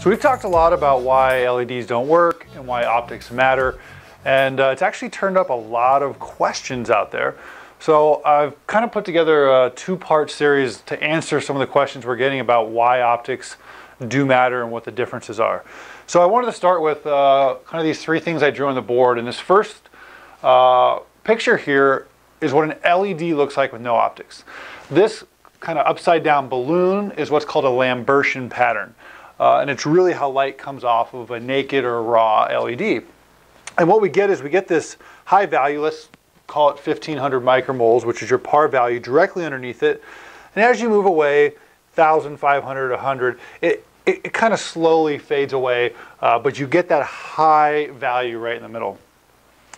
So we've talked a lot about why LEDs don't work and why optics matter. And uh, it's actually turned up a lot of questions out there. So I've kind of put together a two-part series to answer some of the questions we're getting about why optics do matter and what the differences are. So I wanted to start with uh, kind of these three things I drew on the board. And this first uh, picture here is what an LED looks like with no optics. This kind of upside down balloon is what's called a Lambertian pattern. Uh, and it's really how light comes off of a naked or raw LED. And what we get is we get this high value, let's call it 1500 micromoles, which is your par value directly underneath it. And as you move away, 1500, 100, it, it, it kind of slowly fades away, uh, but you get that high value right in the middle.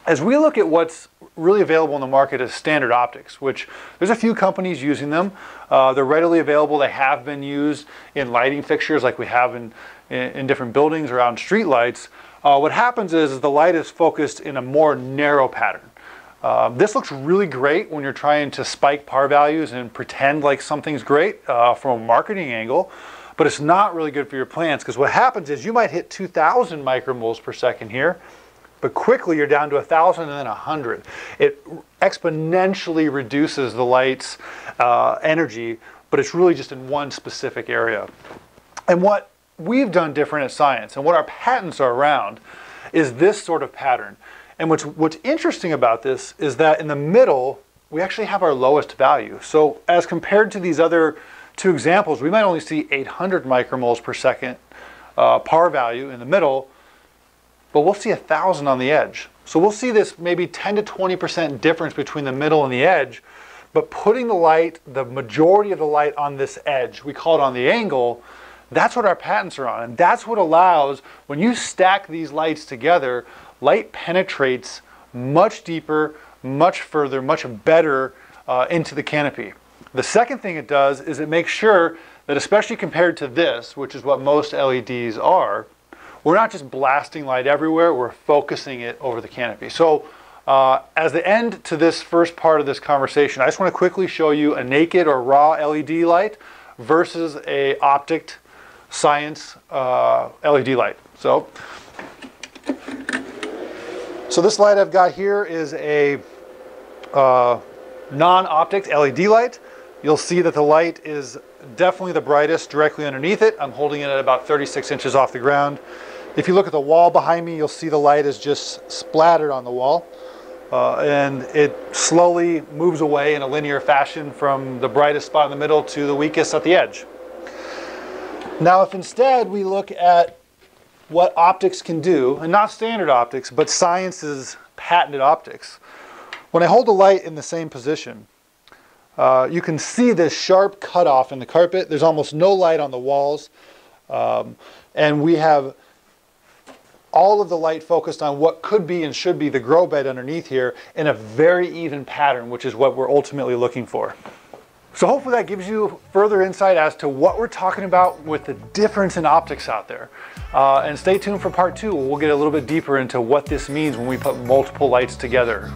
As we look at what's really available in the market as standard optics, which there's a few companies using them. Uh, they're readily available. They have been used in lighting fixtures like we have in, in, in different buildings around street lights. Uh, what happens is, is, the light is focused in a more narrow pattern. Uh, this looks really great when you're trying to spike par values and pretend like something's great uh, from a marketing angle, but it's not really good for your plants because what happens is you might hit 2,000 micromoles per second here, but quickly you're down to 1,000 and then 100. It exponentially reduces the light's uh, energy, but it's really just in one specific area. And what we've done different at Scynce and what our patents are around is this sort of pattern. And what's, what's interesting about this is that in the middle, we actually have our lowest value. So as compared to these other two examples, we might only see 800 micromoles per second uh, par value in the middle, but we'll see a thousand on the edge. So we'll see this maybe 10 to 20% difference between the middle and the edge, but putting the light, the majority of the light on this edge, we call it on the angle, that's what our patents are on. And that's what allows, when you stack these lights together, light penetrates much deeper, much further, much better uh, into the canopy. The second thing it does is it makes sure that especially compared to this, which is what most LEDs are, we're not just blasting light everywhere, we're focusing it over the canopy. So uh, as the end to this first part of this conversation, I just want to quickly show you a naked or raw LED light versus a optic Scynce uh, LED light. So, so this light I've got here is a uh, non-optic LED light. You'll see that the light is definitely the brightest directly underneath it. I'm holding it at about 36 inches off the ground. If you look at the wall behind me, you'll see the light is just splattered on the wall. Uh, and it slowly moves away in a linear fashion from the brightest spot in the middle to the weakest at the edge. Now, if instead we look at what optics can do, and not standard optics, but Scynce's patented optics, when I hold the light in the same position, uh, you can see this sharp cutoff in the carpet. There's almost no light on the walls. Um, and we have all of the light focused on what could be and should be the grow bed underneath here in a very even pattern, which is what we're ultimately looking for. So hopefully that gives you further insight as to what we're talking about with the difference in optics out there. Uh, and stay tuned for part two. We'll get a little bit deeper into what this means when we put multiple lights together.